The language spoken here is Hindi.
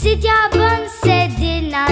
Sidya bun sedina